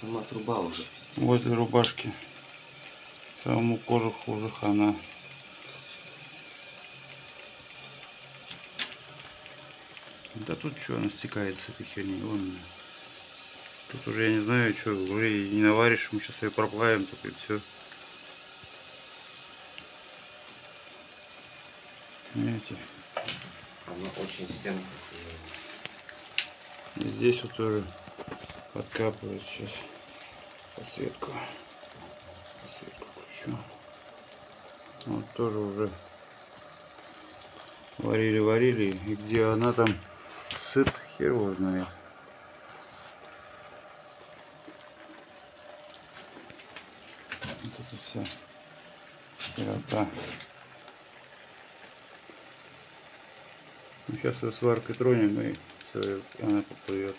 Сама труба уже. возле рубашки. Самому кожуху уже хана. Да тут что, она стекает с этой херни, вон. Тут уже я не знаю, что, уже не наваришь, мы сейчас ее проплавим, только и все. Видите, Она очень стенка. и здесь вот тоже подкапывает сейчас подсветку. Подсветку включу. Вот тоже уже варили, варили, и где она там сыт, хер его знает. Вот это вся красота. Ну, сейчас ее сваркой тронем и все, она поплывет.